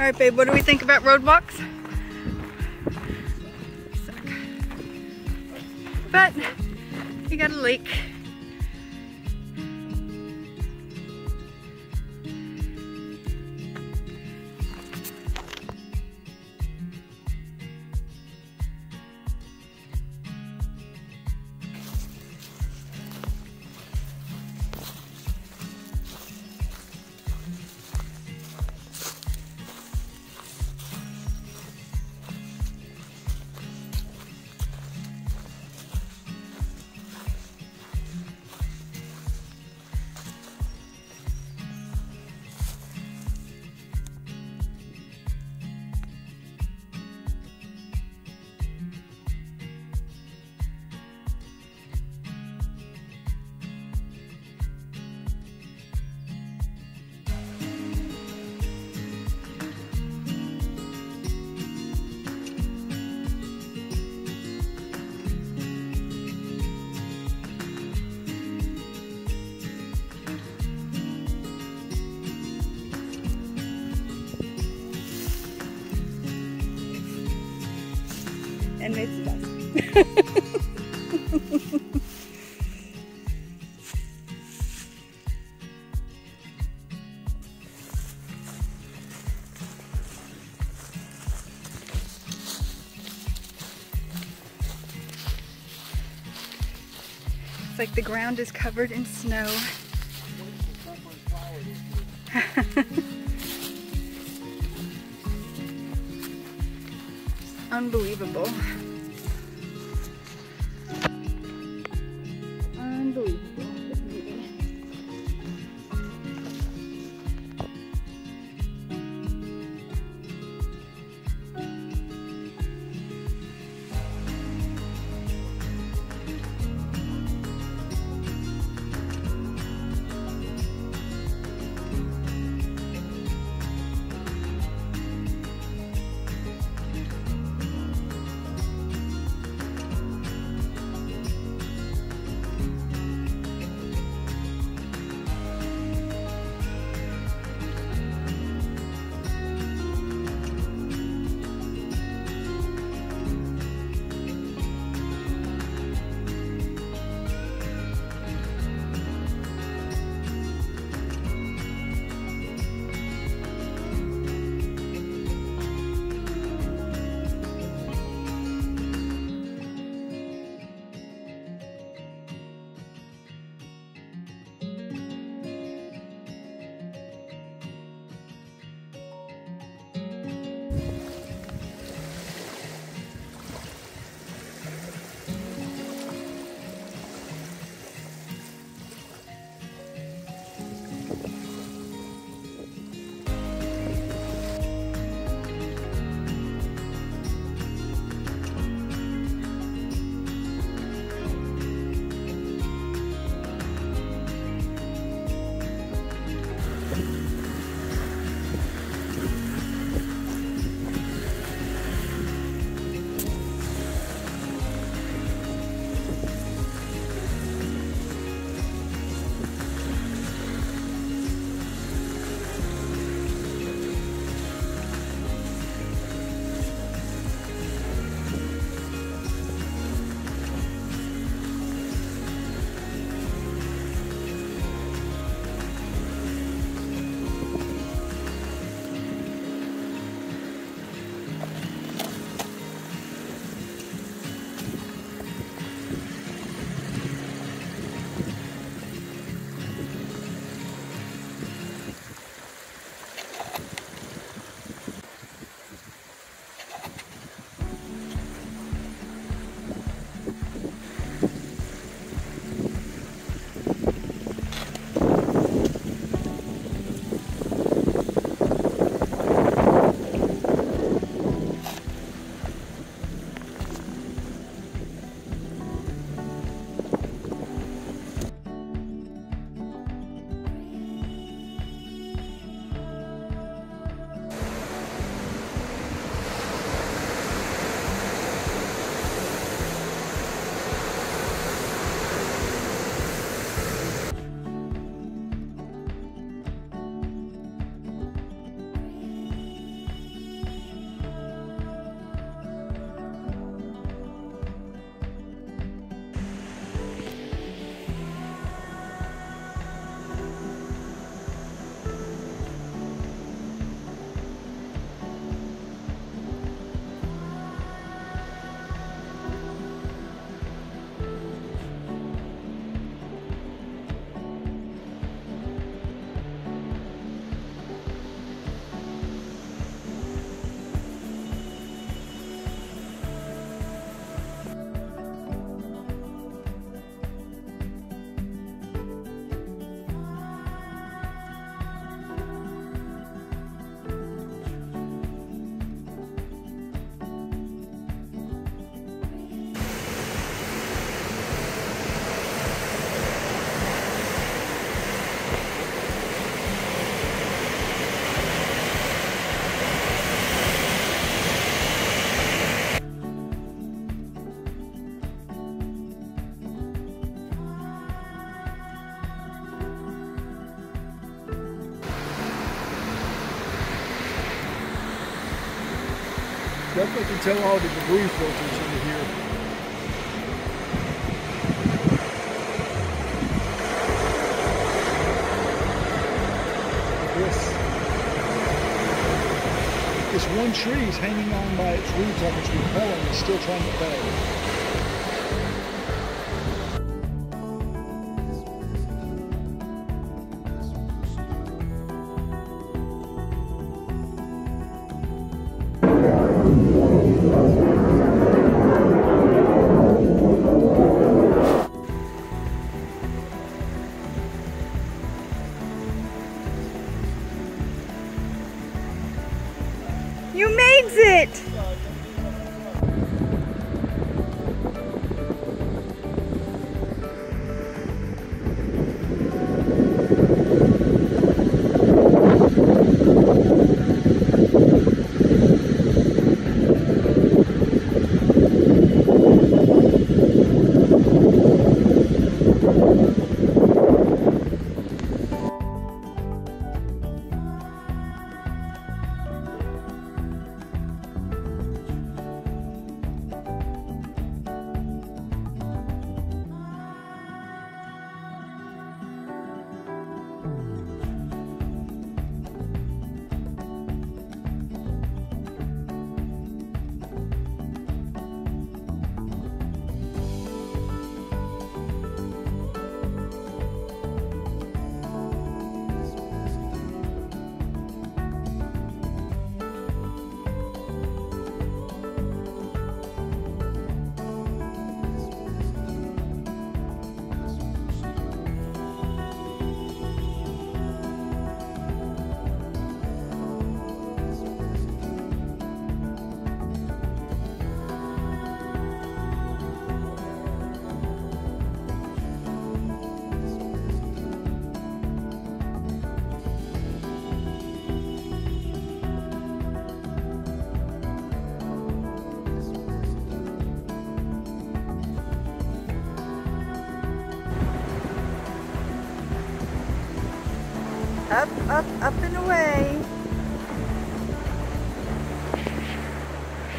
All right, babe, what do we think about roadblocks? But you got a lake. And it's best. it's like the ground is covered in snow. Unbelievable. Definitely can tell all the debris filters under here. This, this one tree is hanging on by its roots on its repellent and still trying to fail. Up, up, and away.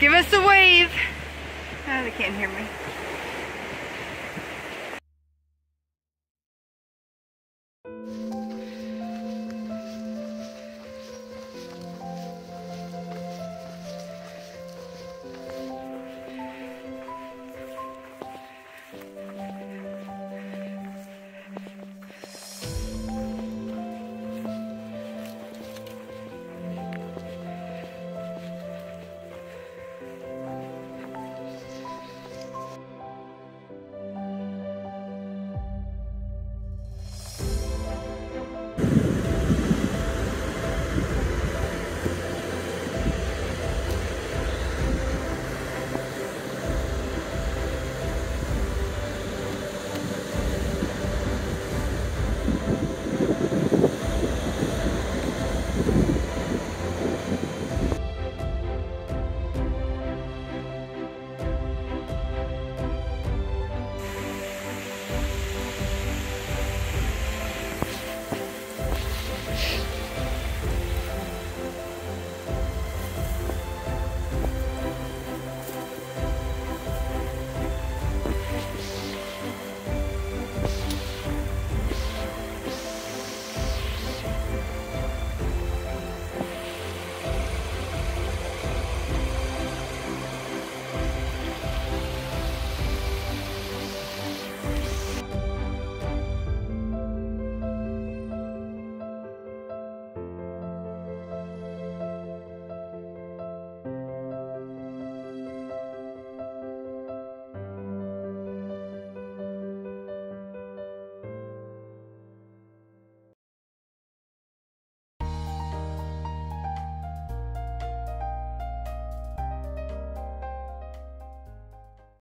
Give us a wave. Oh, they can't hear me.